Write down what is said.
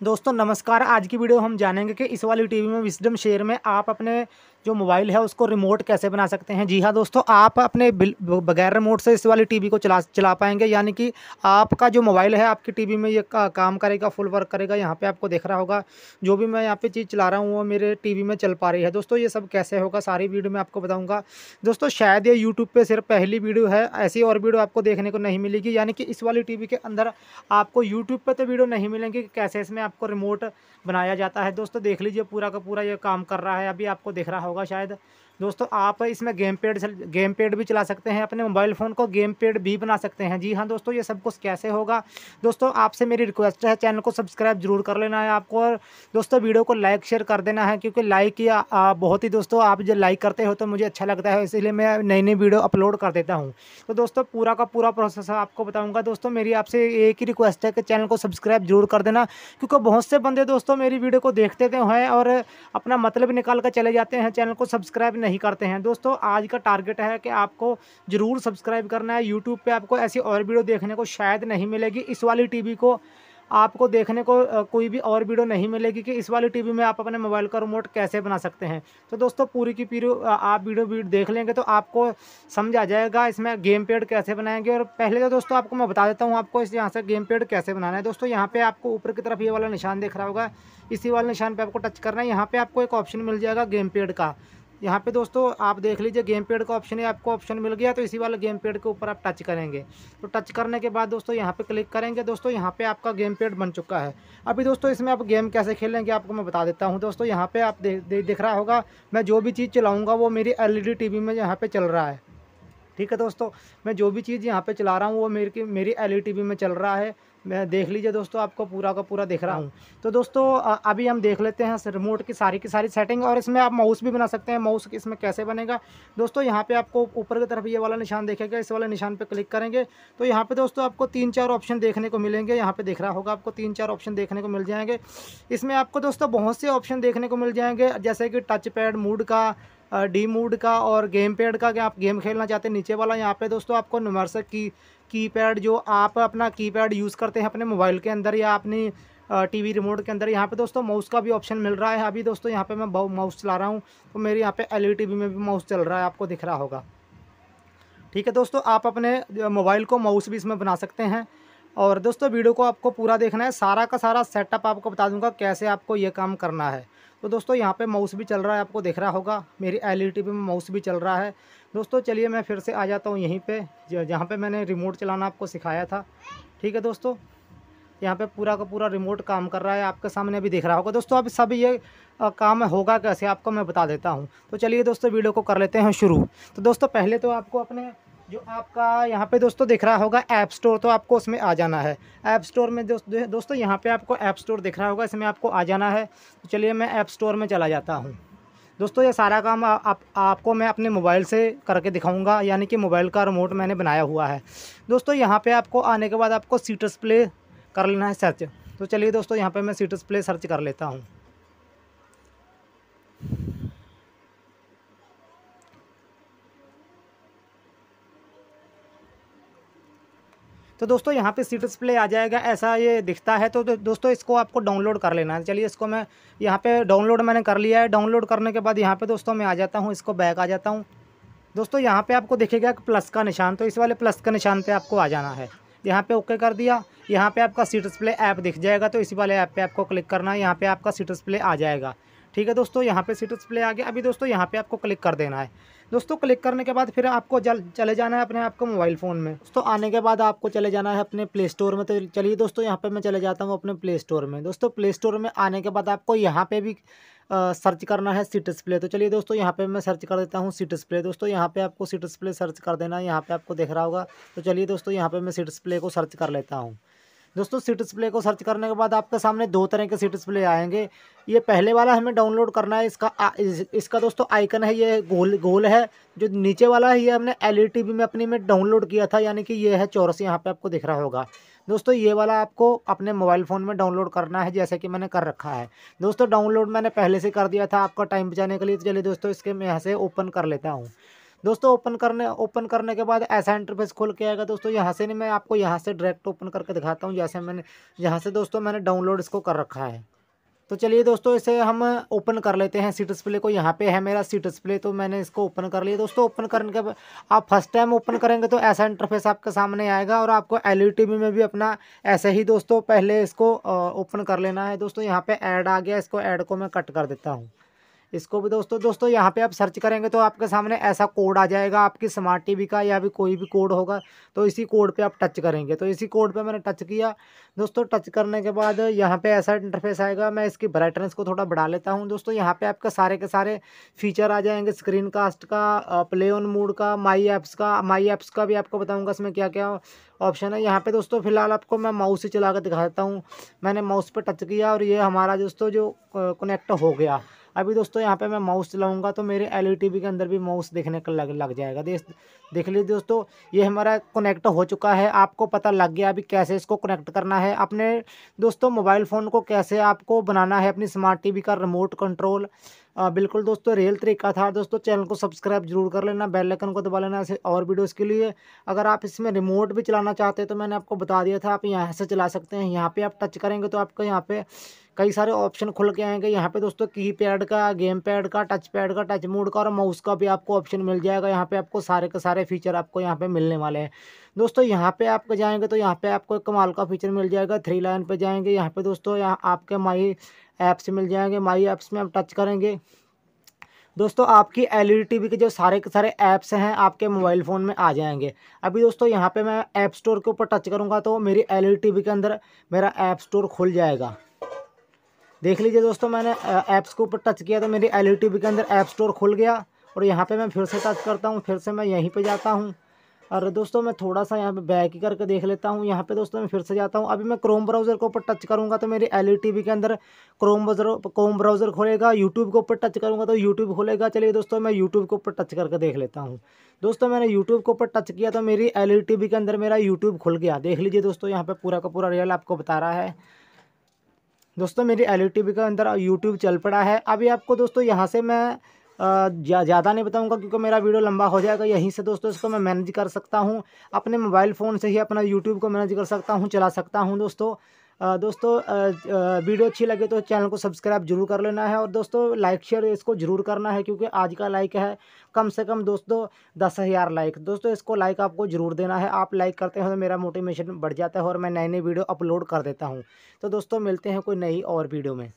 दोस्तों, नमस्कार। आज की वीडियो हम जानेंगे कि इस वाली टीवी में विजडम शेयर में आप अपने जो मोबाइल है उसको रिमोट कैसे बना सकते हैं? जी हाँ दोस्तों आप अपने बगैर रिमोट से इस वाली टीवी को चला चला पाएँगे। यानी कि आपका जो मोबाइल है आपकी टीवी में ये का, काम करेगा फुल वर्क करेगा। यहाँ पे आपको देख रहा होगा जो भी मैं यहाँ पे चीज़ चला रहा हूँ वो मेरे टीवी में चल पा रही है। दोस्तों ये सब कैसे होगा सारी वीडियो में आपको बताऊँगा। दोस्तों शायद ये यूट्यूब पर सिर्फ़ पहली वीडियो है ऐसी और वीडियो आपको देखने को नहीं मिलेगी। यानी कि इस वाली टीवी के अंदर आपको यूट्यूब पर तो वीडियो नहीं मिलेंगी कैसे इसमें आपको रिमोट बनाया जाता है। दोस्तों देख लीजिए पूरा का पूरा ये काम कर रहा है। अभी आपको देख रहा होगा शायद दोस्तों, आप इसमें गेम पेड गेम पेड भी चला सकते हैं, अपने मोबाइल फ़ोन को गेम पेड भी बना सकते हैं। जी हाँ दोस्तों, ये सब कुछ कैसे होगा? दोस्तों, आपसे मेरी रिक्वेस्ट है चैनल को सब्सक्राइब ज़रूर कर लेना है आपको और दोस्तों वीडियो को लाइक शेयर कर देना है, क्योंकि लाइक या बहुत ही दोस्तों, आप जो लाइक करते हो तो मुझे अच्छा लगता है, इसीलिए मैं नई नई वीडियो अपलोड कर देता हूँ। तो दोस्तों, पूरा का पूरा प्रोसेस आपको बताऊँगा। दोस्तों, मेरी आपसे एक ही रिक्वेस्ट है कि चैनल को सब्सक्राइब ज़रूर कर देना, क्योंकि बहुत से बंदे दोस्तों, मेरी वीडियो को देखते तो हैं और अपना मतलब निकाल कर चले जाते हैं चैनल को सब्सक्राइब नहीं करते हैं। दोस्तों दोस्तों आज का टारगेट है कि आपको ज़रूर सब्सक्राइब करना है। यूट्यूब पर आपको ऐसी और वीडियो देखने को शायद नहीं मिलेगी। इस वाली टीवी को, आपको देखने को कोई भी और वीडियो नहीं मिलेगी कि इस वाली टीवी में आप अपने मोबाइल का रिमोट कैसे बना सकते हैं। तो दोस्तों, पूरी की पूरी आप वीडियो वीडियो देख लेंगे तो आपको समझ आ जाएगा इसमें गेम पेड कैसे बनाएँगे। और पहले तो दोस्तों, आपको मैं बता देता हूँ आपको इस यहाँ से गेम पेड कैसे बनाना है। दोस्तों, यहाँ पर आपको ऊपर की तरफ़ ये वाला निशान देख रहा होगा। इसी वाले निशान पर आपको टच करना है। यहाँ पर आपको एक ऑप्शन मिल जाएगा गेम पेड का। यहाँ पे दोस्तों आप देख लीजिए गेम पेड का ऑप्शन है आपको ऑप्शन मिल गया तो इसी वाले गेम पेड के ऊपर आप टच करेंगे। तो टच करने के बाद दोस्तों यहाँ पे क्लिक करेंगे। दोस्तों यहाँ पे आपका गेम पेड बन चुका है। अभी दोस्तों इसमें आप गेम कैसे खेलेंगे आपको मैं बता देता हूँ। दोस्तों यहाँ पर आप दे, दे, दिख रहा होगा मैं जो भी चीज़ चलाऊँगा वो मेरी एल ई में यहाँ पर चल रहा है। ठीक है दोस्तों, मैं जो भी चीज़ यहाँ पे चला रहा हूँ, वो मेरी मेरी एल ई में चल रहा है। मैं देख लीजिए दोस्तों, आपको पूरा का पूरा दिख रहा हूँ। तो दोस्तों अभी हम देख लेते हैं रिमोट की सारी की सारी सेटिंग और इसमें आप माउस भी बना सकते हैं। माउस इसमें कैसे बनेगा? दोस्तों, यहाँ पे आपको ऊपर की तरफ़ ये वाला निशान देखेगा, इस वाले निशान पे क्लिक करेंगे। तो यहाँ पे दोस्तों, आपको तीन चार ऑप्शन देखने को मिलेंगे। यहाँ पे दिख रहा होगा आपको, तीन चार ऑप्शन देखने को मिल जाएँगे। इसमें आपको दोस्तों, बहुत से ऑप्शन देखने को मिल जाएँगे, जैसे कि टच पैड मूड का डी मूड का और गेम पैड का कि आप गेम खेलना चाहते हैं, नीचे वाला यहाँ पे दोस्तों आपको नुमर्सक की कीपैड जो आप अपना कीपैड यूज़ करते हैं अपने मोबाइल के अंदर या अपनी टीवी रिमोट के अंदर, यहाँ पे दोस्तों माउस का भी ऑप्शन मिल रहा है। अभी दोस्तों यहाँ पे मैं माउस चला रहा हूँ तो मेरे यहाँ पे एल टीवी में भी माउस चल रहा है, आपको दिख रहा होगा। ठीक है दोस्तों, आप अपने मोबाइल को माउस भी इसमें बना सकते हैं। और दोस्तों वीडियो को आपको पूरा देखना है, सारा का सारा सेटअप आपको बता दूँगा कैसे आपको ये काम करना है। तो दोस्तों यहाँ पे माउस भी चल रहा है आपको दिख रहा होगा। मेरी एल ई में माउस भी चल रहा है। दोस्तों चलिए मैं फिर से आ जाता हूँ यहीं पे जहाँ पे मैंने रिमोट चलाना आपको सिखाया था। ठीक है दोस्तों? यहाँ पे पूरा का पूरा रिमोट काम कर रहा है आपके सामने अभी दिख रहा होगा। दोस्तों अभी सब ये आ, काम होगा कैसे आपको मैं बता देता हूँ। तो चलिए दोस्तों वीडियो को कर लेते हैं शुरू। तो दोस्तों पहले तो आपको अपने जो आपका यहाँ पे दोस्तों दिख रहा होगा ऐप स्टोर तो आपको उसमें आ जाना है। ऐप स्टोर में दोस्त दोस्तों यहाँ पे आपको ऐप स्टोर दिख रहा होगा इसमें आपको आ जाना है। तो चलिए मैं ऐप स्टोर में चला जाता हूँ। दोस्तों ये सारा काम आ, आप आपको मैं अपने मोबाइल से करके दिखाऊँगा यानी कि मोबाइल का रिमोट मैंने बनाया हुआ है। दोस्तों यहाँ पे आपको आने के बाद आपको सीटस प्ले कर लेना है सर्च तो चलिए दोस्तों यहाँ पे मैं सीटस प्ले सर्च कर लेता हूँ। तो दोस्तों, यहाँ पे सी डिस्प्ले आ जाएगा। ऐसा ये दिखता है तो दोस्तों, इसको आपको डाउनलोड कर लेना है। चलिए, इसको मैं यहाँ पे डाउनलोड मैंने कर लिया है। डाउनलोड करने के बाद यहाँ पे दोस्तों, मैं आ जाता हूँ, इसको बैक आ जाता हूँ। दोस्तों, यहाँ पे आपको दिखेगा प्लस का निशान तो इस वाले प्लस का निशान पर आपको आ जाना है। यहाँ पे ओके कर दिया। यहाँ पे आपका सी डिस्प्ले ऐप दिख जाएगा तो इसी वाले ऐप पे आपको क्लिक करना है। यहाँ पे आपका सी डिस्प्ले आ जाएगा। ठीक है दोस्तों यहाँ पे सी डिस्प्ले आ गया। अभी दोस्तों यहाँ पे आपको क्लिक कर देना है। दोस्तों क्लिक करने के बाद फिर आपको जल चले जाना है अपने आपको मोबाइल फ़ोन में। दोस्तों आने के बाद आपको चले जाना है अपने प्ले स्टोर में। तो चलिए दोस्तों यहाँ पे मैं चले जाता हूँ अपने प्ले स्टोर में। दोस्तों प्ले स्टोर में आने के बाद आपको यहाँ पे भी आ, सर्च करना है सी डिस्प्ले तो चलिए दोस्तों यहाँ पे मैं सर्च कर देता हूँ सी डिस्प्ले दोस्तों यहाँ पे आपको सी डिस्प्ले सर्च कर देना है। यहाँ पे आपको देख रहा होगा। तो चलिए दोस्तों यहाँ पे मैं सी डिस्प्ले को सर्च कर लेता हूँ। दोस्तों सी डिस्प्ले को सर्च करने के बाद आपके सामने दो तरह के सी डिस्प्ले आएँगे। ये पहले वाला हमें डाउनलोड करना है इसका आ, इस, इसका दोस्तों आइकन है ये गोल गोल है जो नीचे वाला है ये हमने एल e में अपनी में डाउनलोड किया था यानी कि ये है चौरस यहाँ पे आपको दिख रहा होगा। दोस्तों ये वाला आपको अपने मोबाइल फ़ोन में डाउनलोड करना है जैसे कि मैंने कर रखा है। दोस्तों डाउनलोड मैंने पहले से कर दिया था आपका टाइम बचाने के लिए तो चलिए दोस्तों इसके मैं यहाँ से ओपन कर लेता हूँ। दोस्तों ओपन करने ओपन करने के बाद ऐसा इंटरफेस खोल के आएगा दोस्तों, यहाँ से नहीं, मैं आपको यहाँ से डायरेक्ट ओपन करके दिखाता हूँ, जैसे मैंने, यहाँ से दोस्तों मैंने डाउनलोड इसको कर रखा है। तो चलिए दोस्तों, इसे हम ओपन कर लेते हैं सी डिस्प्ले को, यहाँ पे है मेरा सी डिस्प्ले तो मैंने इसको ओपन कर लिया। दोस्तों ओपन करने के बाद आप फ़र्स्ट टाइम ओपन करेंगे तो ऐसा इंटरफेस आपके सामने आएगा और आपको एल में भी अपना, ऐसे ही दोस्तों, पहले इसको ओपन कर लेना है। दोस्तों, यहाँ पे ऐड आ गया, इसको ऐड को मैं कट कर देता हूँ। इसको भी दोस्तों दोस्तों, यहाँ पे आप सर्च करेंगे तो आपके सामने ऐसा कोड आ जाएगा, आपकी स्मार्ट टीवी का या भी कोई भी कोड होगा तो इसी कोड पे आप टच करेंगे। तो इसी कोड पे मैंने टच किया। दोस्तों टच करने के बाद यहाँ पे ऐसा इंटरफेस आएगा, मैं इसकी ब्राइटनेस को थोड़ा बढ़ा लेता हूँ। दोस्तों, यहाँ पर आपका सारे के सारे फीचर आ जाएँगे स्क्रीन कास्ट का प्ले ऑन मूड का माई ऐप्स का माई ऐप्स का भी आपको बताऊँगा इसमें क्या क्या ऑप्शन है। यहाँ पे दोस्तों, फ़िलहाल आपको मैं माउस ही चला कर दिखा देता हूँ। मैंने माउस पर टच किया और ये हमारा दोस्तों जो कनेक्ट हो गया। अभी दोस्तों यहाँ पे मैं माउस चलाऊँगा तो मेरे एल e के अंदर भी माउस देखने का लग लग जाएगा। देख देख लीजिए दोस्तों, ये हमारा कनेक्ट हो चुका है। आपको पता लग गया अभी कैसे इसको कनेक्ट करना है। अपने दोस्तों मोबाइल फ़ोन को कैसे आपको बनाना है, अपनी स्मार्ट टीवी का रिमोट कंट्रोल आ, बिल्कुल दोस्तों रियल तरीका था दोस्तों चैनल को सब्सक्राइब ज़रूर कर लेना बेल आइकन को दबा लेना ऐसे और वीडियोस के लिए। अगर आप इसमें रिमोट भी चलाना चाहते हैं तो मैंने आपको बता दिया था आप यहाँ से चला सकते हैं। यहाँ पे आप टच करेंगे तो आपको यहाँ पे कई सारे ऑप्शन खुल के आएँगे। यहाँ पे दोस्तों की पैड का गेम पैड का टच पैड का टच मोड का और माउस का भी आपको ऑप्शन मिल जाएगा। यहाँ पे आपको सारे के सारे फीचर आपको यहाँ पे मिलने वाले हैं। दोस्तों यहाँ पे आप जाएँगे तो यहाँ पे आपको एक कमाल का फीचर मिल जाएगा। थ्री लाइन पे जाएँगे। यहाँ पे दोस्तों यहाँ आपके माई ऐप्स मिल जाएँगे, माई ऐप्स में आप टच करेंगे। दोस्तों, आपकी एल ई के जो सारे के सारे ऐप्स हैं, आपके मोबाइल फ़ोन में आ जाएँगे। अभी दोस्तों, यहाँ पे मैं ऐप स्टोर के ऊपर टच करूँगा तो मेरी एल ई के अंदर मेरा ऐप स्टोर खुल जाएगा। देख लीजिए दोस्तों, मैंने ऐप्स के ऊपर टच किया तो मेरी एल ई के अंदर ऐप स्टोर खुल गया, और यहाँ पे मैं फिर से टच करता हूँ, फिर से मैं यहीं पर जाता हूँ। और दोस्तों मैं थोड़ा सा यहाँ पे बैक करके देख लेता हूँ। यहाँ पे दोस्तों मैं फिर से जाता हूँ। अभी मैं क्रोम ब्राउज़र के ऊपर टच करूँगा तो मेरी एल के अंदर क्रोम ब्राउज़र क्रोम ब्राउज़र खोलेगा यूट्यूब के ऊपर टच करूँगा तो यूट्यूब खोलेगा। चलिए दोस्तों मैं यूट्यूब के ऊपर टच करके देख लेता हूँ। दोस्तों मैंने यूट्यूब के ऊपर टच किया तो मेरी एल के अंदर मेरा यूट्यूब खुल गया। देख लीजिए दोस्तों यहाँ पर पूरा का पूरा रियल आपको बता रहा है। दोस्तों मेरी एल ई के अंदर यूट्यूब चल पड़ा है। अभी आपको दोस्तों यहाँ से मैं ज़्यादा नहीं बताऊँगा क्योंकि मेरा वीडियो लंबा हो जाएगा। यहीं से दोस्तों इसको मैं मैनेज कर सकता हूँ। अपने मोबाइल फ़ोन से ही अपना यूट्यूब को मैनेज कर सकता हूँ, चला सकता हूँ दोस्तों। दोस्तों वीडियो अच्छी लगे तो चैनल को सब्सक्राइब ज़रूर कर लेना है और दोस्तों लाइक शेयर इसको ज़रूर करना है क्योंकि आज का लाइक है कम से कम दोस्तों दस हज़ार लाइक दोस्तों, इसको लाइक आपको ज़रूर देना है। आप लाइक करते हैं तो मेरा मोटिवेशन बढ़ जाता है और मैं नई नई वीडियो अपलोड कर देता हूँ। तो दोस्तों, मिलते हैं कोई नई और वीडियो में।